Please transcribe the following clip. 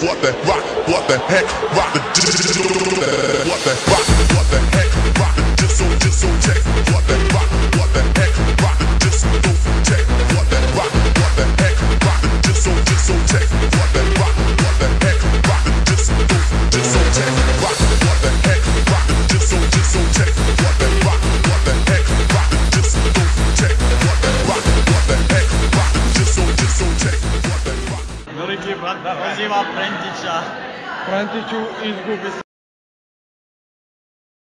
What the rock, what the heck, rock the give up. I'll is good.